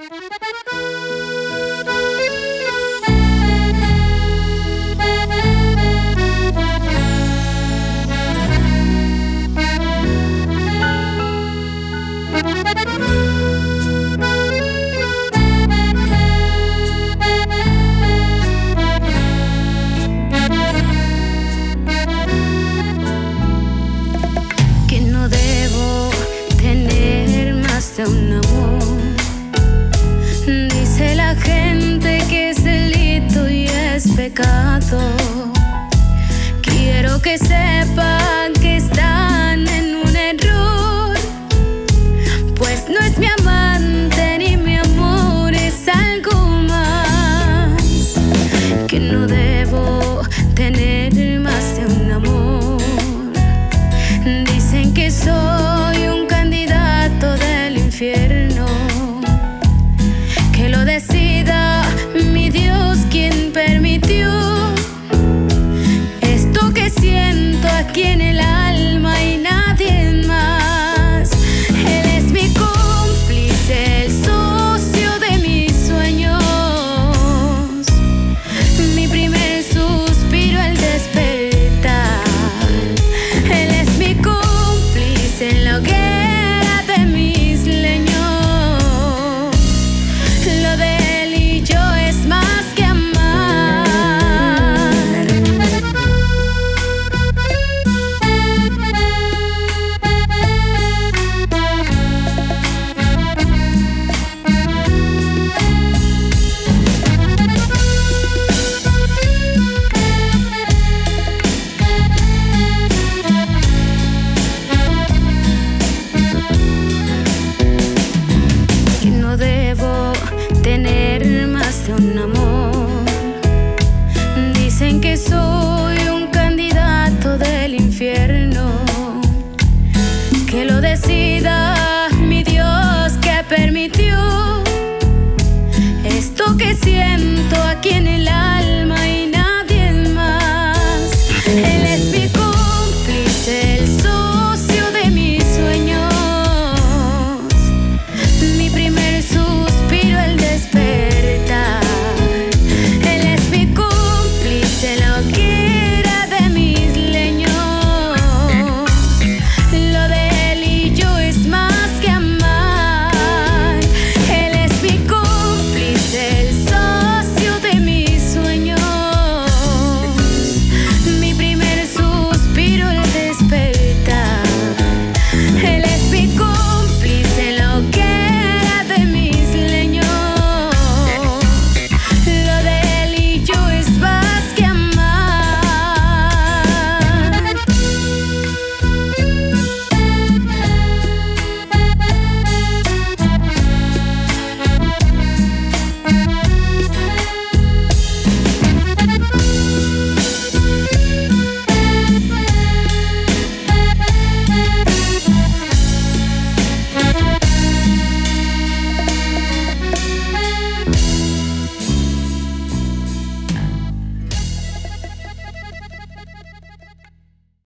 Que no debo tener más de un amor. Quiero que sepan que están en un error, pues no es mi amante ni mi amor, es algo más que no debo tener más de un amor. Dicen que soy que siento aquí en el